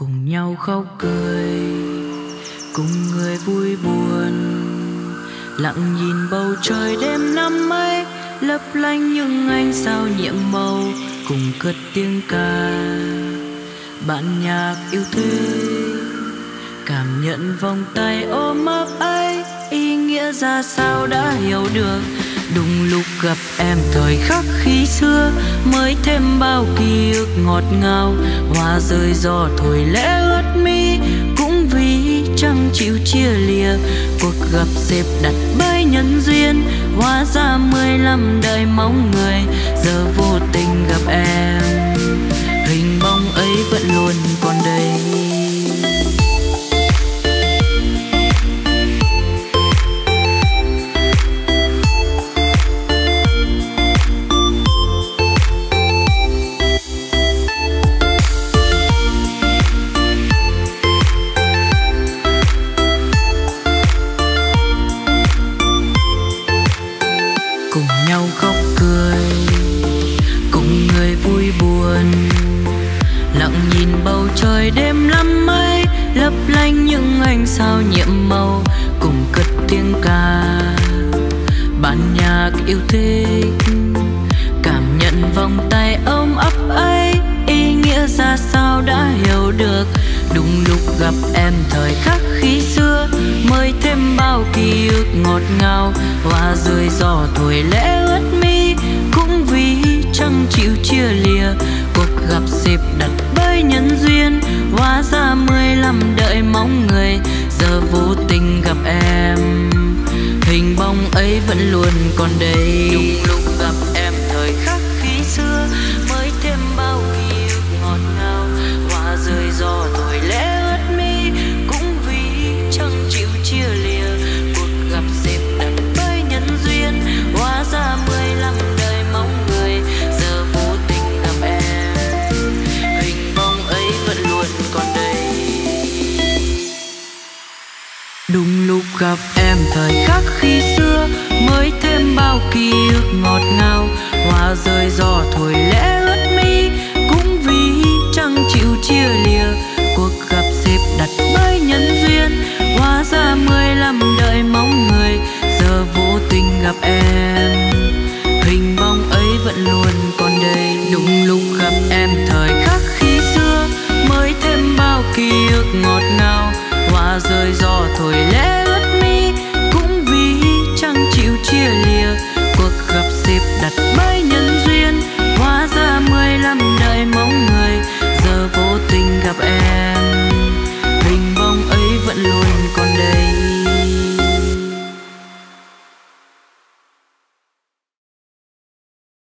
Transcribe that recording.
cùng nhau khóc cười, cùng người vui buồn. Lặng nhìn bầu trời đêm năm mây lấp lánh những ánh sao nhiệm màu, cùng cất tiếng ca. Bạn nhạc yêu thương, cảm nhận vòng tay ôm ấp ấy, ý nghĩa ra sao đã hiểu được đúng lúc gặp em thời khắc khi xưa, mới thêm bao ký ức ngọt ngào. Hoa rơi gió thổi lẽ ướt mi, cũng vì chẳng chịu chia lìa. Cuộc gặp dịp đặt bấy nhân duyên, hóa ra mười lăm đời mong người. Giờ trời đêm lắm mây, lấp lánh những ánh sao nhiệm màu, cùng cất tiếng ca. Bản nhạc yêu thích, cảm nhận vòng tay ôm ấp ấy, ý nghĩa ra sao đã hiểu được. Đúng lúc gặp em thời khắc khi xưa, mới thêm bao ký ức ngọt ngào hoa rơi gió thổi lẽ ướt vẫn luôn còn đây. Đúng lúc đúng lúc gặp em thời khắc khi xưa, mới thêm bao ký ức ngọt ngào. Hoa rơi gió thổi lẽ ướt mi, cũng vì chẳng chịu chia lìa. Cuộc gặp dịp đặt bởi nhân duyên, hóa ra mười lăm đợi mong người. Giờ vô tình gặp em, hình bóng ấy vẫn luôn còn đây. Đúng lúc gặp em thời khắc khi xưa, mới thêm bao ký ức ngọt ngào. 你。